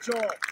Nacho.